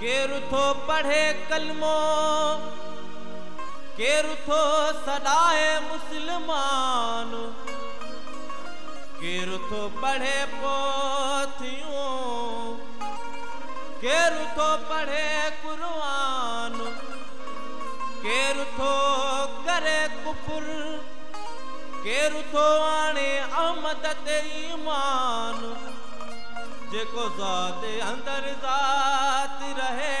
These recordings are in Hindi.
केरु थो पढ़े कलमो केरु थो सदाए मुस्लमान केरु थो पढ़े पोथियूं केरु थो पढ़े कुरआन केरु थो करे कुफुर केरु थो आणे अहमद ईमान। जेको ज़ात अंदर ज़ात रहे।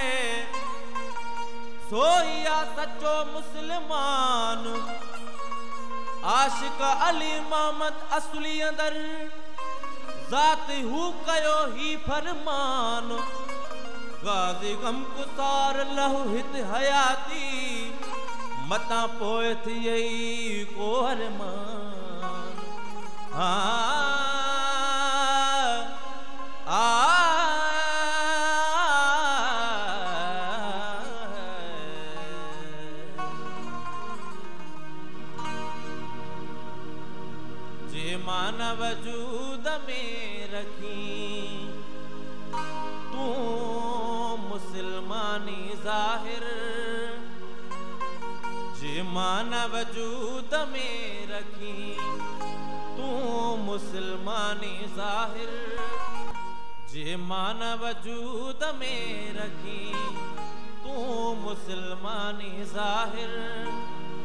आ सचो मुस्लमान। आशिक अली मोहम्मद असली अंदर। ज़ात हू कयो ही फरमान। गाज़ी गम कुतार लहू हित हयाती। मता पोइ थियई को अरमान हाँ। मानव जूद में रखी। तू मुसलमानी ज़ाहिर, जे मानव जूद में रखी। तू मुसलमानी ज़ाहिर, जे मानव जूद में रखी। तू मुसलमानी ज़ाहिर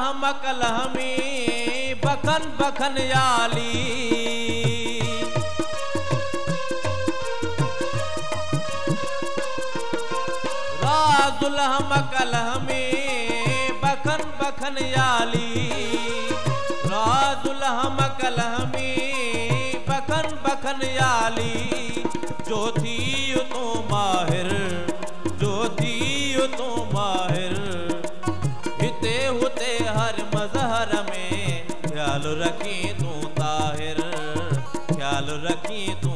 राजुल हमकल हमी बखन बखन याली। राजुल हमकल हमी बखन बखन याली। राजुल हमकल हमी बखन बखन याली। जो थी तू माहिर मजहर में ख्याल रखी तू ताहिर ख्याल रखी तू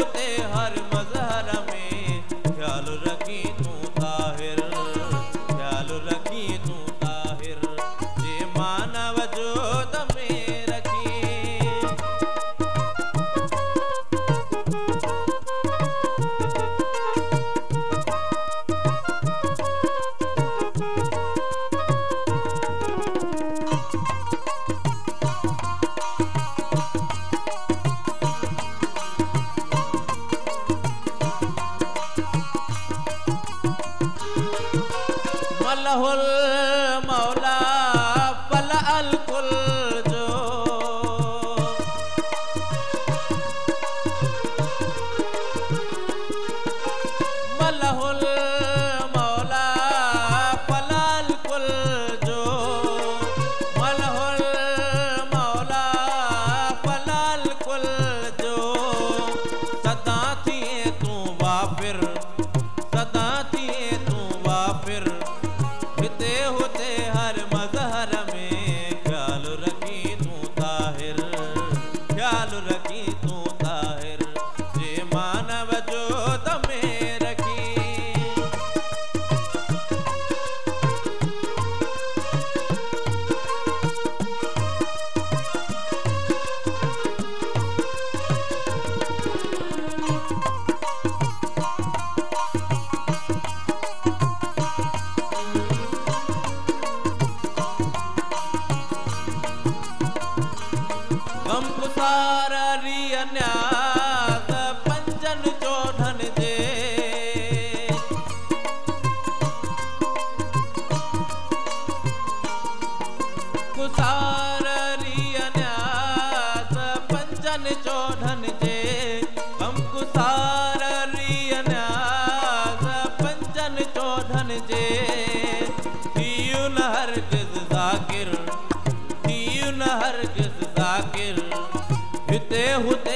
हिते हर मजहर मलहुल मौला फल अल पंजन चोढ़न जे कम कुसार रियन्यास पंजन चोढ़न जे। थियूं न हरगिज़ ज़ाकिर न हरगिज़ ज़ाकिर, हिते हुते